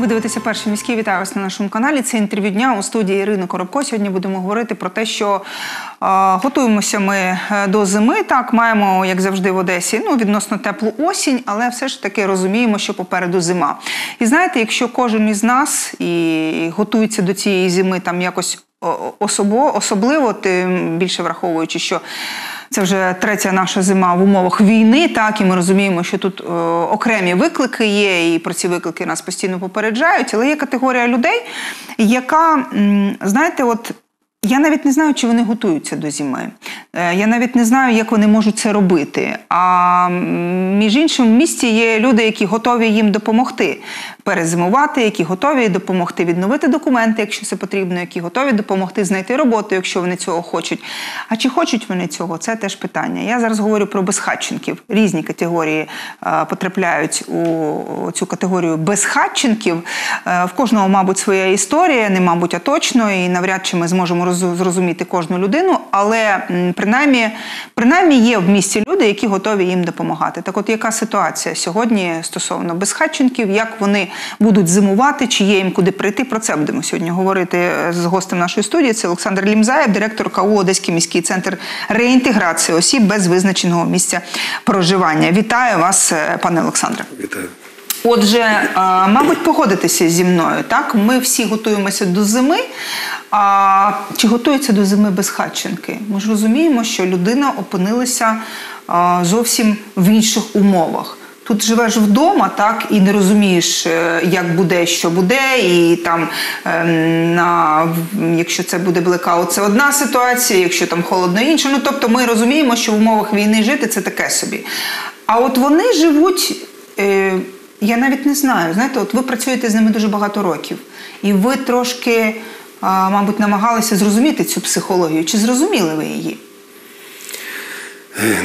Ви дивитеся перший міський. Вітаю вас на нашому каналі. Це інтерв'ю дня у студії Ірини Коробко. Сьогодні будемо говорити про те, що е, готуємося ми е, до зими. Так, маємо, як завжди, в Одесі, ну відносно теплу осінь, але все ж таки розуміємо, що попереду зима. І знаєте, якщо кожен із нас і готується до цієї зими там якось особо, особливо, тим більше враховуючи, що це вже третя наша зима в умовах війни. Так і ми розуміємо, що тут е, окремі виклики є, і про ці виклики нас постійно попереджають. Але є категорія людей, яка, знаєте, от. Я навіть не знаю, чи вони готуються до зими. Е, Я навіть не знаю, як вони можуть це робити. А між іншим, в місті є люди, які готові їм допомогти перезимувати, які готові допомогти відновити документи, якщо це потрібно, які готові допомогти знайти роботу, якщо вони цього хочуть. А чи хочуть вони цього? Це теж питання. Я зараз говорю про безхатченків. Різні категорії е, потрапляють у цю категорію безхатченків. Е, в кожного, мабуть, своя історія, не мабуть, а точно, і навряд чи ми зможемо зрозуміти кожну людину. Але принаймні, принаймні є в місті люди, які готові їм допомагати. Так, от яка ситуація сьогодні стосовно безхатченків, як вони будуть зимувати, чи є їм куди прийти? Про це будемо сьогодні говорити е, з гостем нашої студії. Це Олександр Лімзаєв, директор КАУ Одеський міський центр реінтеграції осіб без визначеного місця проживання. Вітаю вас, е, пане Олександре. Вітаю. Отже, е, мабуть, погодитеся зі мною. Так, ми всі готуємося до зими. А чи готується до зими безхатченки? Ми ж розуміємо, що людина опинилася е, зовсім в інших умовах. Тут живеш вдома, так і не розумієш, е, як буде, що буде, і там ем, на якщо це буде блекаут, це одна ситуація, якщо там холодно інша. Ну тобто, ми розуміємо, що в умовах війни жити це таке собі. А от вони живуть. Я навіть не знаю. Знаєте, от ви працюєте з ними дуже багато років, і ви трошки, мабуть, намагалися зрозуміти цю психологію. Чи зрозуміли ви її?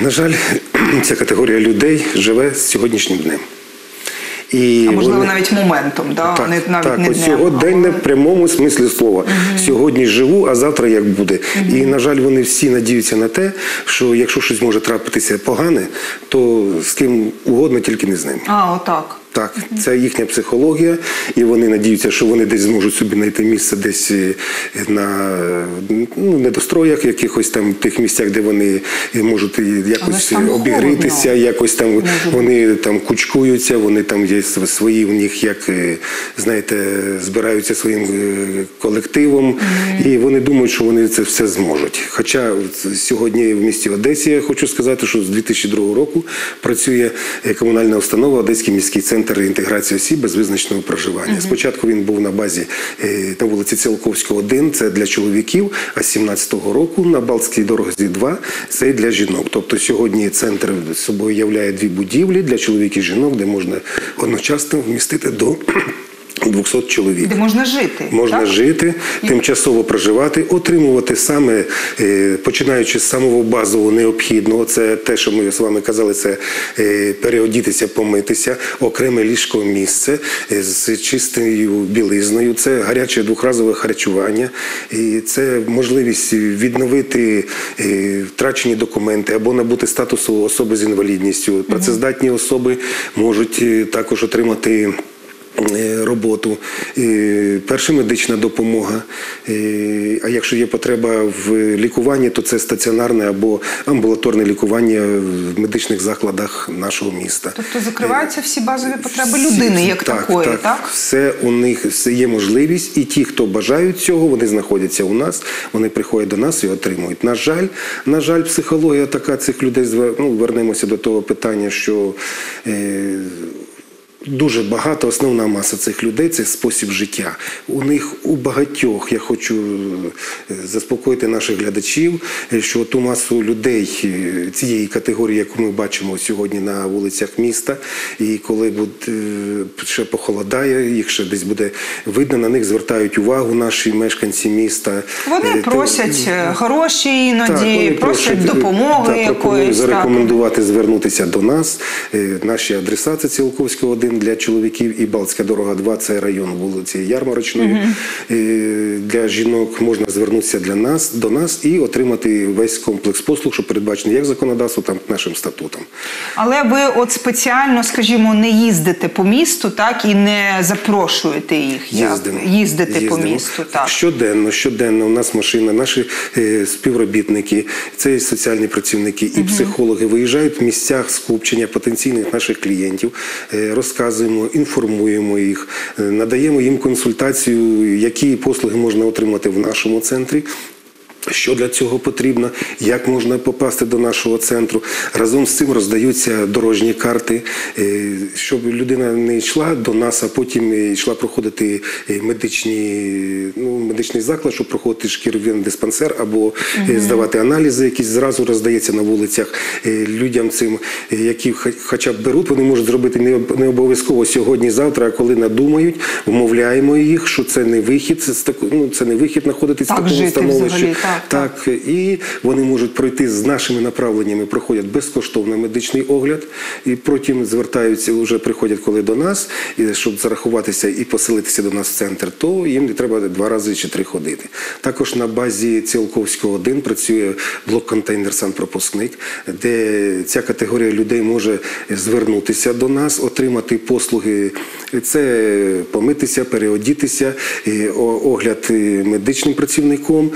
На жаль, ця категорія людей живе з сьогоднішнім днем. І А можливо, вони- навіть моментом, да? Так, не, навіть так не ось сьогодення в прямому смислі слова. Сьогодні живу, а завтра як буде. І, на жаль, вони всі надіються на те, що якщо щось може трапитися погане, то з ким угодно, тільки не з ним. А, отак. Так, це їхня психологія, і вони надіються, що вони десь зможуть собі знайти місце десь е, на ну, недостроях, якихось там тих місцях, де вони можуть якось обігрітися, холодно. якось там вони там кучкуються, вони там є свої в них, як е, знаєте, збираються своїм е, колективом, і вони думають, що вони це все зможуть. Хоча сьогодні в місті Одесі я хочу сказати, що з 2002 року працює комунальна установа Одеський міський центр інтеграції осіб без визначеного проживання. Спочатку він був на базі е, на вулиці Цілковського, 1, це для чоловіків, а з 17-го року на Балтській дорозі 2 це для жінок. Тобто сьогодні центр собою являє дві будівлі для чоловіків і жінок, де можна одночасно вмістити до 200 чоловік. Де можна жити. Можна так? жити, тимчасово проживати, отримувати саме, е, починаючи з самого базового необхідного, це те, що ми з вами казали, це е, переодітися, помитися, окреме ліжкове місце е, з чистою білизною, це гаряче двохразове харчування, і це можливість відновити втрачені документи або набути статусу особи з інвалідністю. Працездатні особи можуть також отримати. Е, Роботу, е, перша медична допомога. е, А якщо є потреба в лікуванні, то це стаціонарне або амбулаторне лікування в медичних закладах нашого міста. Тобто закриваються всі базові потреби людини, як такої, так? Все у них все є можливість, і ті, хто бажають цього, вони знаходяться у нас, вони приходять до нас і отримують. На жаль, на жаль, психологія така цих людей ну, вернемося до того питання, що. Е, Дуже багато, основна маса цих людей це спосіб життя. У них у багатьох, я хочу е, заспокоїти наших глядачів, е, що ту масу людей е, цієї категорії, яку ми бачимо сьогодні на вулицях міста, і коли буде ще похолодає, їх ще десь буде видно, на них звертають увагу наші мешканці міста. Вони то- просять гроші іноді, вони просять допомоги так, пропоную якоїсь. так. зарекомендувати звернутися до нас. Наші адреса це Цілковського 1, для чоловіків і Балтська дорога 2 це район вулиці Ярмарочної. Для жінок можна звернутися для нас до нас і отримати весь комплекс послуг, що передбачений як законодавством, так і нашим статутом. Але ви от спеціально, скажімо, не їздите по місту, так і не запрошуєте їх. Їздимо. Їздите по місту, так. Щоденно, щоденно у нас машина, наші е, співробітники, це і соціальні працівники, і психологи виїжджають в місцях скупчення потенційних наших клієнтів, е, розказуємо, інформуємо їх, е, надаємо їм консультацію, які послуги можна отримати в нашому центрі. Що для цього потрібно, як можна попасти до нашого центру. Разом з цим роздаються дорожні карти, е, щоб людина не йшла до нас, а потім йшла проходити е, медичні, ну, медичний заклад, щоб проходити шкірвін диспансер або е, здавати аналізи, якісь зразу роздається на вулицях людям цим, які хо- хоча б беруть, вони можуть зробити не обов'язково сьогодні-завтра, а коли надумають, вмовляємо їх, що це не вихід, це, ну, це не вихід знаходитись Так в такому становищі. взагалі, так, так, і вони можуть пройти з нашими направленнями, проходять безкоштовно медичний огляд, і потім звертаються, вже приходять коли до нас, і щоб зарахуватися і поселитися до нас в центр, то їм не треба два рази чи три ходити. Також на базі Ціолковського 1 працює блок-контейнер санпропускник, де ця категорія людей може звернутися до нас, отримати послуги. Це помитися, переодітися, огляд медичним працівником,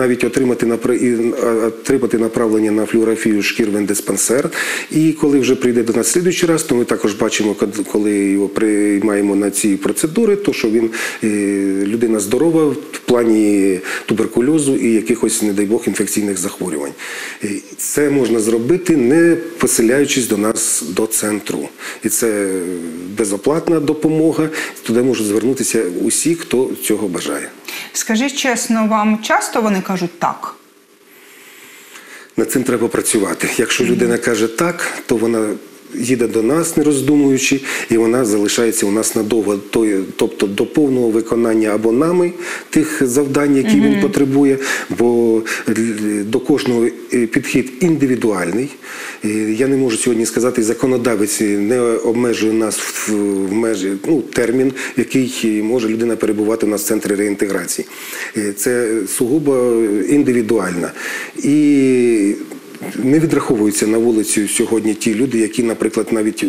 навіть отримати напра- отримати направлення на флюорографію шкір вендиспансер. І коли вже прийде до нас слідуючий раз, то ми також бачимо, коли його приймаємо на ці процедури, то що він е, людина здорова в плані туберкульозу і якихось, не дай Бог, інфекційних захворювань. Це можна зробити, не поселяючись до нас до центру. І це безоплатна допомога. Туди можуть звернутися усі, хто цього бажає. Скажіть чесно, вам часто вони кажуть так? Над цим треба працювати. Якщо людина каже так, то вона їде до нас, не роздумуючи, і вона залишається у нас надовго, тобто до повного виконання або нами тих завдань, які він потребує, бо до кожного е, підхід індивідуальний. Я не можу сьогодні сказати, законодавець не обмежує нас в, межі ну, термін, який може людина перебувати у нас в центрі реінтеграції. Е, Це сугубо індивідуально. І не відраховуються на вулицю сьогодні ті люди, які, наприклад, навіть е,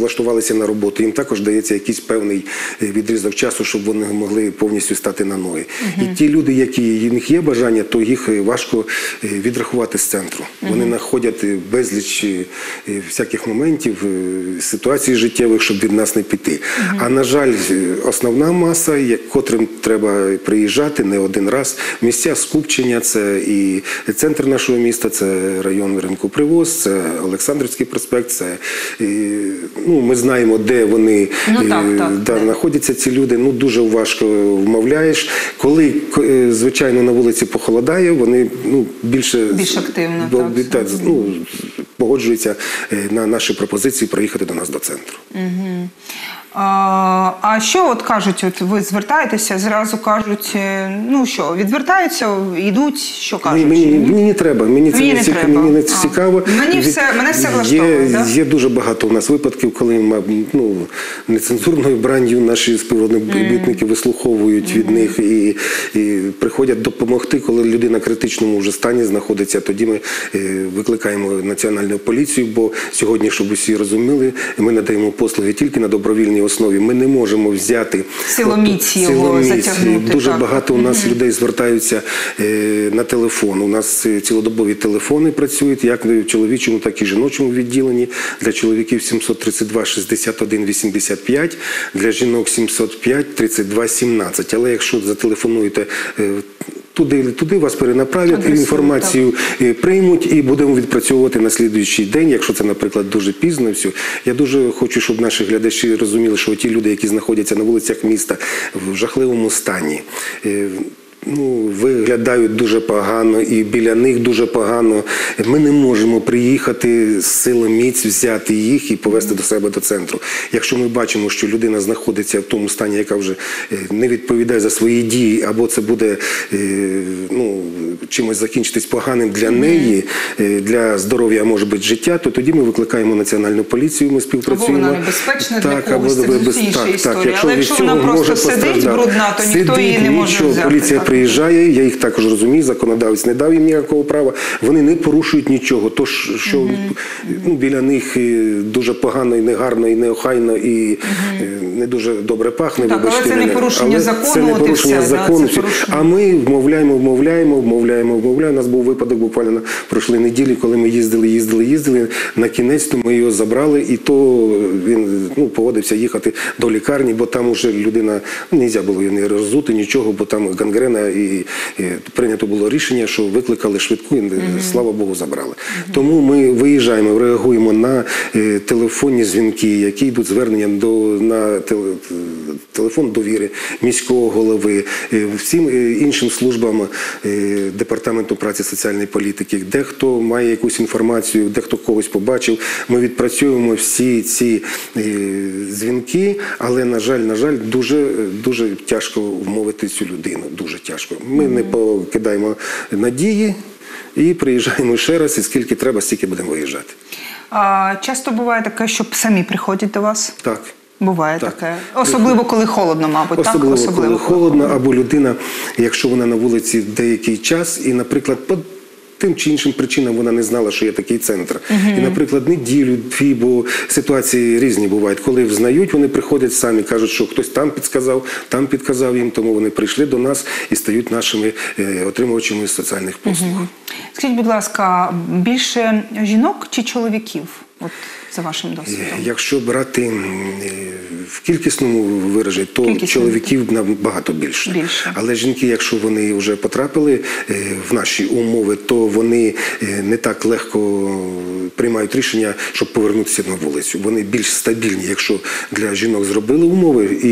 влаштувалися на роботу. Їм також дається якийсь певний е, відрізок часу, щоб вони могли повністю стати на ноги. І ті люди, які в них є бажання, то їх е, важко е, відрахувати з центру. Вони знаходять безліч всяких моментів, ситуацій життєвих, щоб від нас не піти. А на жаль, основна маса, я- котрим треба приїжджати не один раз. Місця скупчення це і центр нашого міста, це район ринку Привоз, це Олександрівський проспект. Це ну ми знаємо, де вони Ну, так, е, так, да, де. знаходяться ці люди. Ну дуже важко вмовляєш. Коли е, звичайно на вулиці похолодає, вони ну більше Більш активно, бо- так. так, ну, погоджуються е, на наші пропозиції проїхати до нас до центру. А, а що от кажуть, от ви звертаєтеся, зразу кажуть, е, ну що, відвертаються, йдуть, що кажуть? Мені, мені, мені не треба, мені це Мені не, не цікаво. треба. Мені не цікаво. Мені все- мене все є, да? є дуже багато у нас випадків, коли ма- ну, нецензурною бранню наші співробітники вислуховують від них і, і приходять допомогти, коли людина в критичному вже стані знаходиться. Тоді ми е, викликаємо національну поліцію, бо сьогодні, щоб усі розуміли, ми надаємо послуги тільки на добровільній основі. Ми не можемо взяти Силоміць от, його затягнути, Дуже так. багато у нас людей звертаються е, на телефон. У нас е, цілодобові телефони працюють як в чоловічому, так і жіночому відділенні. Для чоловіків 732 61 85, для жінок 705 32 17. Але якщо зателефонуєте е, туди, туди вас перенаправлять, і інформацію так. приймуть і будемо відпрацьовувати на слідуючий день, якщо це, наприклад, дуже пізно. Все. Я дуже хочу, щоб наші глядачі розуміли, що ті люди, які знаходяться на вулицях міста в жахливому стані. Ну, виглядають дуже погано, і біля них дуже погано. Ми не можемо приїхати з силоміць, взяти їх і повезти до себе до центру. Якщо ми бачимо, що людина знаходиться в тому стані, яка вже е, не відповідає за свої дії, або це буде е, ну, чимось закінчитись поганим для неї, е, для здоров'я, може бути життя, то тоді ми викликаємо національну поліцію. Ми співпрацюємо. Або вона небезпечна для так, когось, або це без- інша так, історія. Так, якщо Але якщо вона просто сидить брудна, то ніхто Сидить, її не може нічого, взяти, Поліція так. Приїжджає, я їх також розумію, законодавець не дав їм ніякого права. Вони не порушують нічого. То що ну, біля них е, дуже погано і негарно, і неохайно, і е, не дуже добре пахне. Так, але вибачте це не порушення Але закону, Це не порушення все, да, закону. це порушення. А ми вмовляємо, вмовляємо, вмовляємо, вмовляємо. У нас був випадок буквально на пройшли неділі, коли ми їздили, їздили, їздили. На кінець то ми його забрали, і то він ну, погодився їхати до лікарні, бо там уже людина ну, не можна було її не роззути, нічого, бо там гангрена, і, і прийнято було рішення, що викликали швидку, і слава Богу, забрали. Тому ми виїжджаємо, реагуємо на е, телефонні дзвінки, які йдуть звернення до на теле- телефон довіри міського голови, е, всім е, іншим службам е, департаменту праці соціальної політики, де хто має якусь інформацію, де хто когось побачив. Ми відпрацьовуємо всі ці е, дзвінки, але на жаль, на жаль, дуже дуже тяжко вмовити цю людину. Дуже тяжко. Ми не покидаємо надії. І приїжджаємо ще раз, і скільки треба, стільки будемо виїжджати. А, часто буває таке, що самі приходять до вас? Так. Буває Так. таке. Особливо, коли холодно, мабуть. Особливо, так? коли холодно, або людина, якщо вона на вулиці деякий час, і, наприклад, тим чи іншим причинам вона не знала, що є такий центр. І, наприклад, неділю, дві, бо ситуації різні бувають. Коли взнають, вони приходять самі, кажуть, що хтось там підказав, там підказав їм, тому вони прийшли до нас і стають нашими е, отримувачами соціальних послуг. Скажіть, будь ласка, більше жінок чи чоловіків? От за вашим досвідом. Якщо брати е, в кількісному вираженні, то Кількісному, чоловіків набагато більше. Більше. Але жінки, якщо вони вже потрапили е, в наші умови, то вони е, не так легко приймають рішення, щоб повернутися на вулицю. Вони більш стабільні, якщо для жінок зробили умови і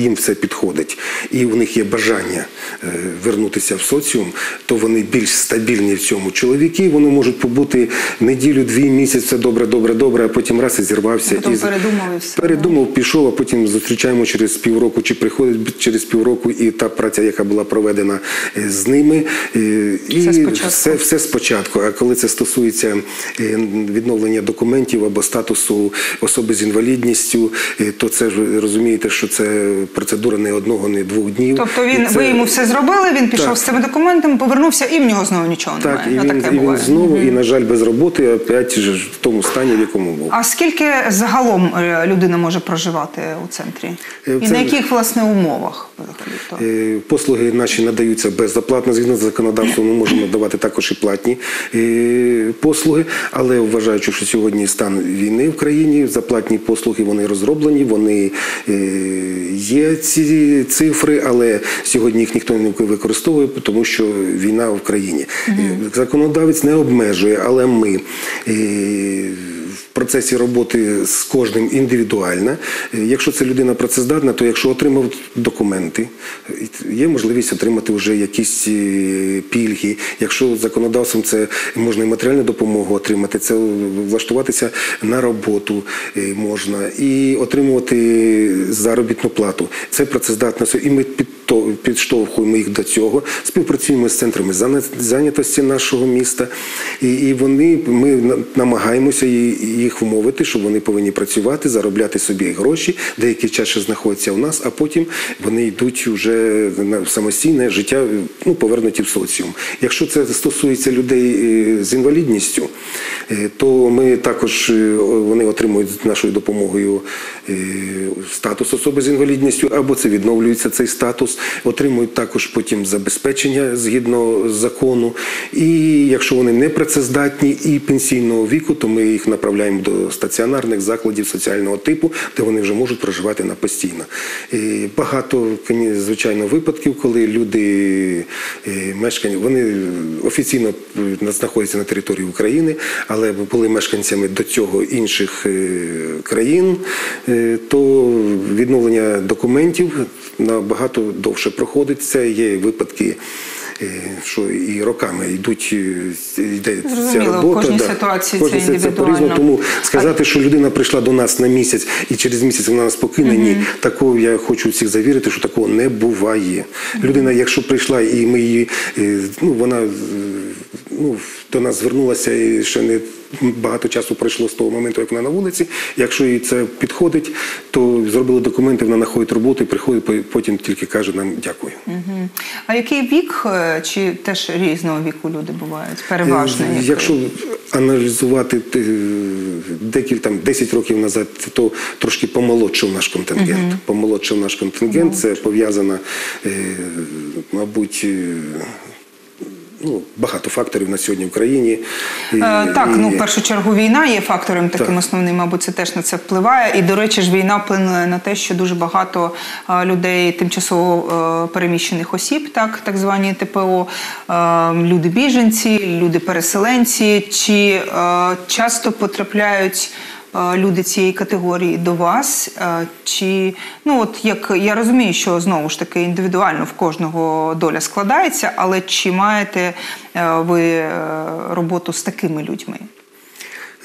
їм все підходить, і у них є бажання е, вернутися в соціум, то вони більш стабільні в цьому. Чоловіки вони можуть побути неділю, дві місяці, все добре, добре, добре, а потім раз і зірвався. Потім і передумав і все, Передумав, пішов, а потім зустрічаємо через півроку, чи приходить через півроку, і та праця, яка була проведена е, з ними, е, і Все спочатку. все, все спочатку. А коли це стосується е, відновлення документів або статусу особи з інвалідністю, то це ж розумієте, що це процедура не одного, не двох днів. Тобто він це- ви йому все зробили, він пішов Так. з цими документами, повернувся і в нього знову нічого так, немає. і Ну, він, таке і він буває. знову, і на жаль, без роботи, опять же в тому стані, в якому був. А скільки загалом е, людина може проживати у центрі? Е, І на яких власне умовах? Е, Послуги наші надаються безоплатно. Згідно з законодавством, ми можемо надавати також і платні послуги. Але вважаючи, що сьогодні стан війни в країні, за платні послуги вони розроблені, вони є ці цифри, але сьогодні їх ніхто не використовує, тому що війна в країні. Законодавець не обмежує, але ми. Процесі роботи з кожним індивідуально. Е, Якщо це людина працездатна, то якщо отримав документи, є можливість отримати вже якісь е, пільги. Якщо законодавством це можна і матеріальну допомогу отримати, це влаштуватися на роботу е, можна і отримувати заробітну плату. Це працездатність. І ми підто- підштовхуємо їх до цього. Співпрацюємо з центрами зайнятості нашого міста, і, вони ми намагаємося їх вмовити, що вони повинні працювати, заробляти собі гроші, деякий час знаходяться у нас, а потім вони йдуть вже на самостійне життя, ну повернуті в соціум. Якщо це стосується людей е, з інвалідністю, е, то ми також е, вони отримують нашою допомогою статус особи з інвалідністю, або це відновлюється цей статус, отримують також потім забезпечення згідно закону. І якщо вони не працездатні і пенсійного віку, то ми їх направляємо до стаціонарних закладів соціального типу, де вони вже можуть проживати на постійно. І багато, звичайно, випадків, коли люди е, мешкання, вони офіційно е, знаходяться на території України, але були мешканцями до цього інших е, країн, то відновлення документів набагато довше проходить. Це є випадки е, що і роками йдуть е, йде ця Зрозуміло, в робота. кожній да. ситуації Кожна це ситуація по-різному. Тому сказати, що людина прийшла до нас на місяць і через місяць вона нас покине, ні, такого я хочу всіх завірити, що такого не буває. Людина, якщо прийшла і ми її, е, ну вона ну, до нас звернулася і ще не багато часу пройшло з того моменту, як вона на вулиці. Якщо їй це підходить, то зробили документи, вона знаходить роботу і приходить, по- потім тільки каже нам дякую. А який вік, е, чи теж різного віку люди бувають? Переважно. Е, Якщо аналізувати е, декілька там 10 років назад, то трошки помолодшив наш контингент. Помолодшив наш контингент. Це пов'язано, мабуть. Ну, багато факторів на сьогодні в країні. І- Е, Так, ну в першу чергу війна є фактором таким Так. основним, мабуть, це теж на це впливає. І, до речі, ж війна вплинула на те, що дуже багато е, людей тимчасово е, переміщених осіб, так, так звані ТПО, люди біженці, люди переселенці, чи часто потрапляють. Е, Люди цієї категорії до вас, е, чи ну от як я розумію, що знову ж таки індивідуально в кожного доля складається, але чи маєте е, ви роботу з такими людьми?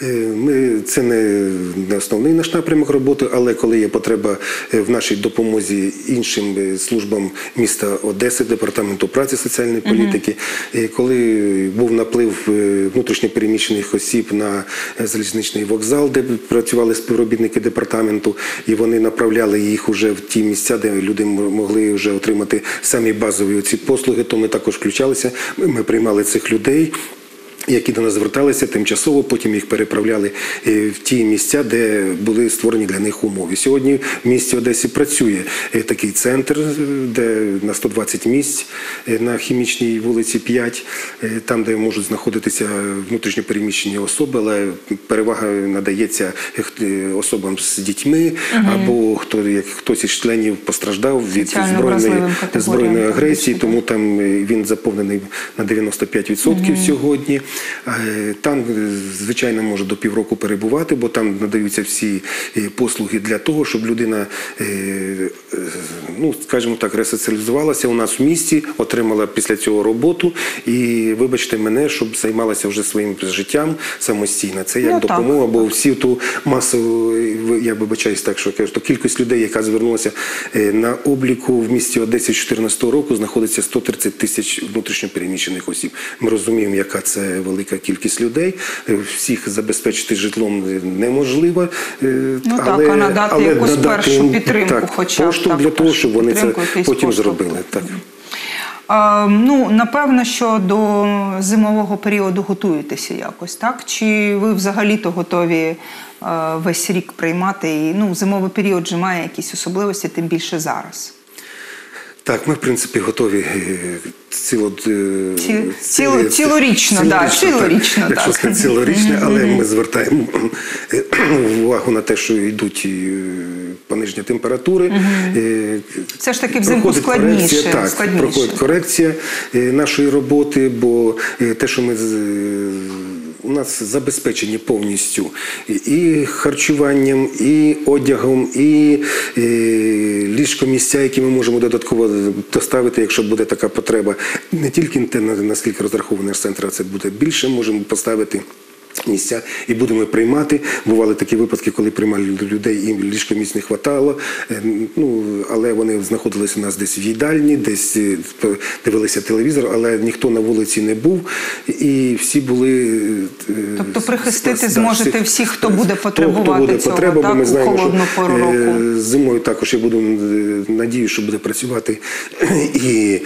Е, Ми це не, основний наш напрямок роботи, але коли є потреба е, в нашій допомозі іншим е, службам міста Одеси, департаменту праці соціальної політики, е, коли був наплив внутрішньопереміщених осіб на залізничний вокзал, де працювали співробітники департаменту, і вони направляли їх уже в ті місця, де люди могли вже отримати самі базові ці послуги, то ми також включалися. Ми приймали цих людей які до нас зверталися тимчасово, потім їх переправляли е, в ті місця, де були створені для них умови. Сьогодні в місті Одесі працює е, такий центр, е, де на 120 місць на хімічній вулиці 5, е, там, де можуть знаходитися внутрішньо переміщені особи, але перевага надається особам з дітьми або хто як хтось із членів постраждав від збройної збройної агресії, тому там він заповнений на 95% сьогодні. Е, Там, е, звичайно, може до півроку перебувати, бо там надаються всі е, послуги для того, щоб людина, ну скажімо так, ресоціалізувалася у нас в місті, отримала після цього роботу і, вибачте мене, щоб займалася вже своїм життям самостійно. Це як Ну, так. допомога, бо всі ту масу, я вибачаюсь так, що кажу, то кількість людей, яка звернулася на обліку в місті Одесі з 2014 року, знаходиться 130 тисяч внутрішньопереміщених осіб. Ми розуміємо, яка це велика кількість людей. Е, Всіх забезпечити житлом неможливо. е, Ну так, а надати якусь першу їм, підтримку так, хоча б, поштовх для того, щоб вони це потім зробили. Так. Ну, напевно, що до зимового періоду готуєтеся якось, так? Чи ви взагалі-то готові е, весь рік приймати? І, ну, зимовий період же має якісь особливості, тим більше зараз. Так, ми в принципі готові е, ціло, е, Ці- ці- ціло- цілорічно, да, цілорічно, якщо сказати, цілорічно, але ми звертаємо е, увагу на те, що йдуть і, е, пониження температури. Е, Все ж таки взимку складніше, корекція, Так, складніше. проходить корекція е, нашої роботи, бо е, те, що ми е, у нас забезпечені повністю і харчуванням, і одягом, і ліжком ліжкомісця, які ми можемо додатково доставити, якщо буде така потреба. Не тільки те, наскільки розрахований центр, а це буде більше, можемо поставити. Місця і будемо приймати. Бували такі випадки, коли приймали людей, і ліжкомісць не хватало. Е, Ну але вони знаходилися у нас десь в їдальні, десь е, дивилися телевізор, але ніхто на вулиці не був, і всі були. е, Тобто прихистити да, зможете всіх, хто буде потребувати хто буде цього, потреба, так, бо ми знаємо, що пору року. зимою також я буду надію, що буде працювати і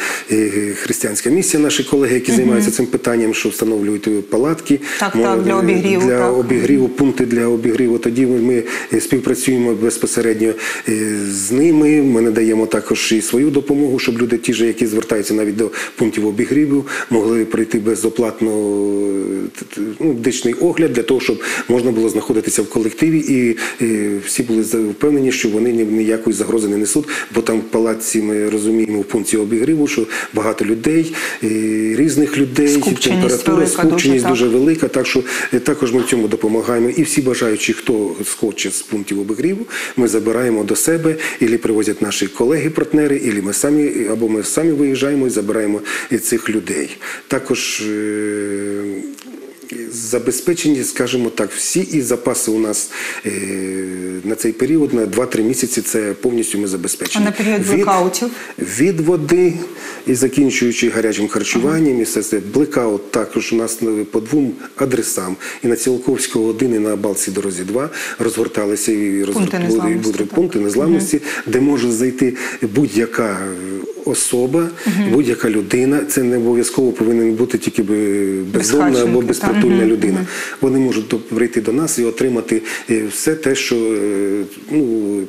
християнська місія, наші колеги, які займаються цим питанням, що встановлюють палатки. Так, так, для обігріву, Для обігріву, пункти для обігріву. Тоді ми, ми е, співпрацюємо безпосередньо е, з ними. Ми надаємо також і свою допомогу, щоб люди, ті ж, які звертаються навіть до пунктів обігріву, могли пройти безоплатно е, ну, дичний огляд для того, щоб можна було знаходитися в колективі, і е, всі були впевнені, що вони ні- ніякої загрози не несуть, бо там в палаці ми розуміємо в пункті обігріву, що багато людей, е, різних людей, Скупченість температура, велика дуже, скупченість так. дуже велика, так що Також ми в цьому допомагаємо. І всі бажаючі, хто схоче з пунктів обігріву, ми забираємо до себе, ілі привозять наші колеги-партнери, ілі ми самі, або ми самі виїжджаємо і забираємо цих людей. Також е, забезпечені, скажімо так, всі і запаси у нас е, на цей період, на 2-3 місяці, це повністю ми забезпечені. А на період Від- блекаутів? від води і закінчуючи гарячим харчуванням, і все це блекаут також у нас по двом адресам. І на Цілковського 1, і на Балці дорозі 2 розгорталися і розгортали незламності, пункти незламності, де може зайти будь-яка особа, будь-яка людина. Це не обов'язково повинен бути тільки бездомна або безпритульна так. людина. Вони можуть прийти до нас і отримати е, все те, що е, ну.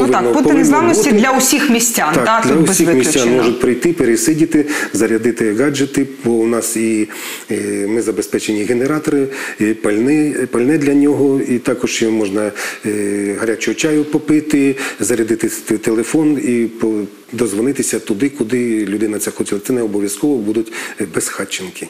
Ну так, повинно- пункти повинно незламності для усіх містян, Так, та, для тут усіх містян можуть прийти, пересидіти, зарядити гаджети, бо у нас і е, ми забезпечені генератори, і пальне, пальне для нього, і також можна е, гарячого чаю попити, зарядити телефон і по- дозвонитися туди, куди людина це хотіла. Це не обов'язково будуть е, безхатченки.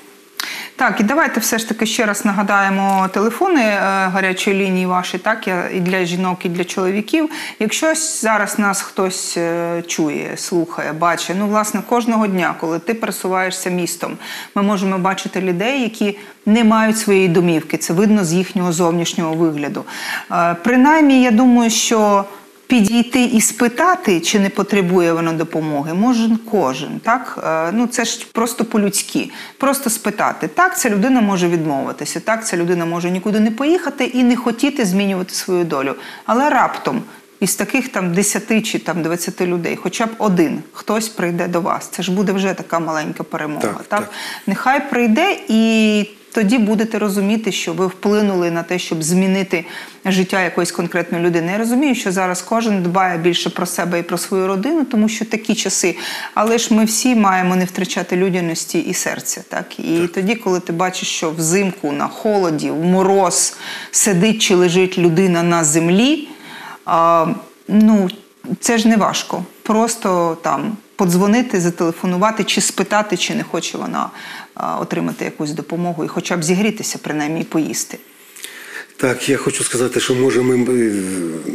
Так, і давайте все ж таки ще раз нагадаємо телефони е, гарячої лінії ваші, так, і для жінок, і для чоловіків. Якщо зараз нас хтось е, чує, слухає, бачить, ну, власне, кожного дня, коли ти пересуваєшся містом, ми можемо бачити людей, які не мають своєї домівки. Це видно з їхнього зовнішнього вигляду. Е, Принаймні, я думаю, що підійти і спитати, чи не потребує вона допомоги, може кожен. Так? Е, Ну, це ж просто по-людськи. Просто спитати. Так, ця людина може відмовитися, так, ця людина може нікуди не поїхати і не хотіти змінювати свою долю. Але раптом із таких там 10 чи там 20 людей, хоча б один хтось прийде до вас. Це ж буде вже така маленька перемога. Так, так? так. Нехай прийде і. Тоді будете розуміти, що ви вплинули на те, щоб змінити життя якоїсь конкретної людини. Я розумію, що зараз кожен дбає більше про себе і про свою родину, тому що такі часи. Але ж ми всі маємо не втрачати людяності і серця. Так і тоді, коли ти бачиш, що взимку на холоді, в мороз сидить чи лежить людина на землі, а, ну це ж не важко. Просто там подзвонити, зателефонувати чи спитати, чи не хоче вона отримати якусь допомогу і хоча б зігрітися, принаймні поїсти. Так, я хочу сказати, що може ми, е,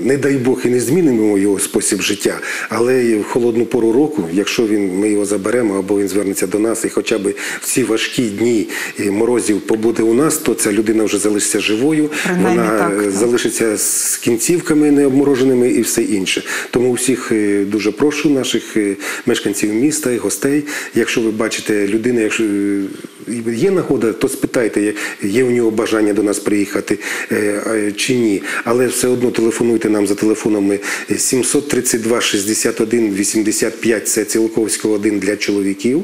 не дай Бог, і не змінимо його спосіб життя, але в холодну пору року, якщо він, ми його заберемо або він звернеться до нас, і хоча б в ці важкі дні морозів побуде у нас, то ця людина вже залишиться живою, Принаймні вона так, е, так. залишиться з кінцівками необмороженими і все інше. Тому всіх е, дуже прошу наших мешканців міста і гостей. Якщо ви бачите людину, якщо є нагода, то спитайте, є- у нього бажання до нас приїхати е, чи ні. Але все одно телефонуйте нам за телефонами 732 61 85, це Цілковського 1 для чоловіків,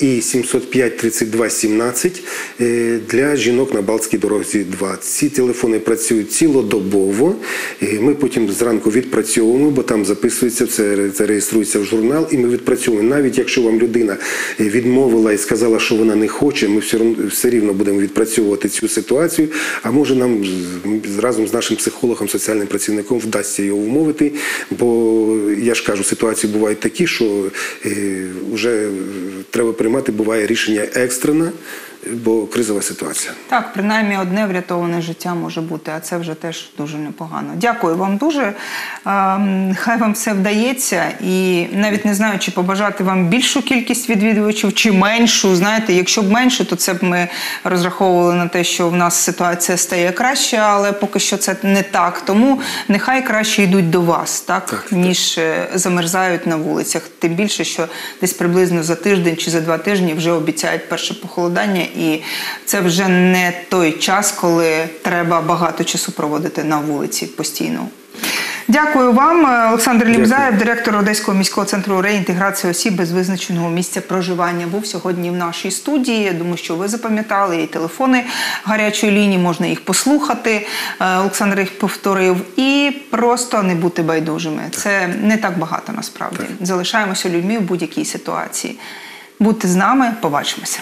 і 705 32 17 е, для жінок на Балтській дорозі 2. Ці телефони працюють цілодобово. Е, Ми потім зранку відпрацьовуємо, бо там записується, це, це реєструється в журнал, і ми відпрацьовуємо. Навіть якщо вам людина е, відмовила і сказала, що вона не хоче, ми все, все рівно будемо відпрацьовувати цю ситуацію. А може нам разом з нашим психологом, соціальним працівником вдасться його вмовити. Бо я ж кажу, ситуації бувають такі, що е, вже треба приймати, буває рішення екстрене, бо кризова ситуація. Так, принаймні одне врятоване життя може бути, а це вже теж дуже непогано. Дякую вам дуже. Ем, Хай вам все вдається. І навіть не знаю, чи побажати вам більшу кількість відвідувачів, чи меншу. Знаєте, якщо б менше, то це б ми розраховували на те, що в нас ситуація стає краще, але поки що це не так. Тому нехай краще йдуть до вас, так, Так, так. ніж е, замерзають на вулицях. Тим більше, що десь приблизно за тиждень чи за два тижні вже обіцяють перше похолодання, і це вже не той час, коли треба багато часу проводити на вулиці постійно. Дякую вам, Е, Олександр Лібзаєв, директор Одеського міського центру реінтеграції осіб без визначеного місця проживання. Був сьогодні в нашій студії. Я думаю, що ви запам'ятали і телефони гарячої лінії, можна їх послухати. Е, Олександр їх повторив. І просто не бути байдужими. Це не так багато насправді. Залишаємося людьми в будь-якій ситуації. Будьте з нами, побачимося.